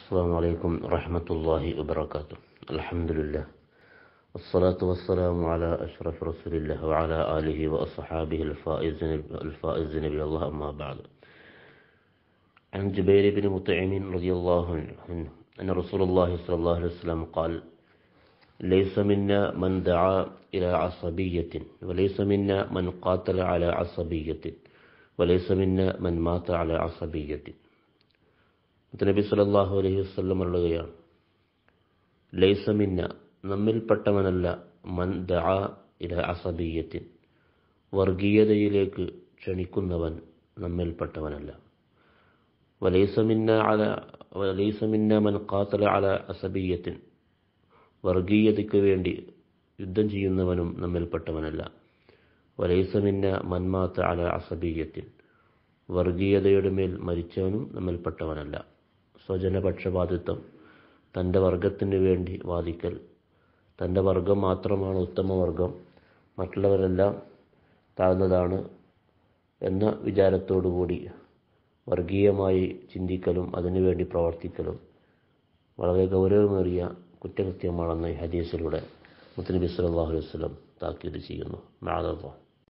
السلام عليكم ورحمة الله وبركاته. الحمد لله. والصلاة والسلام على أشرف رسول الله وعلى آله وأصحابه الفائزين الفائزين بالله أما بعد. عن جبير بن مطعم رضي الله عنه أن رسول الله صلى الله عليه وسلم قال ليس منا من دعا إلى عصبية وليس منا من قاتل على عصبية وليس منا من مات على عصبية. നബി സല്ലല്ലാഹു അലൈഹി വസ്ലം അരുളുകയാണ്. ലൈസമിന്ന നമ്മിൽപ്പെട്ടവനല്ല മൻ ദഅ ഇല അസബിയത്തിൻ. വർഗീയതയിലേക്ക് ക്ഷണിക്കുന്നവൻ നമ്മിൽപ്പെട്ടവനല്ല. വലൈസമിന്ന അല വലൈസമിന്ന മൻ ഖാത്തല അല അസബീയത്തിൻ. വർഗീയതയ്ക്ക് വേണ്ടി യുദ്ധം ചെയ്യുന്നവനും നമ്മിൽപ്പെട്ടവനല്ല. വലൈസമിന്ന മന്മാത്ത അല അസബീയത്തിൻ. വർഗീയതയുടെ മേൽ മരിച്ചവനും നമ്മിൽപ്പെട്ടവനല്ല. സ്വജനപക്ഷപാതിത്വം തന്റെ വർഗത്തിന് വേണ്ടി വാദിക്കൽ. തന്റെ വർഗം മാത്രമാണ് ഉത്തമവർഗം മറ്റുള്ളവരെല്ലാം താഴ്ന്നതാണ് എന്ന വിചാരത്തോടുകൂടി വർഗീയമായി ചിന്തിക്കലും അതിനുവേണ്ടി പ്രവർത്തിക്കലും വളരെ ഗൗരവമേറിയ കുറ്റകൃത്യമാണെന്ന് ഈ ഹദീസിലൂടെ മുത്തനബി സല്ലല്ലാഹു വസ്ലം താക്കീത് ചെയ്യുന്നു. മാതൃ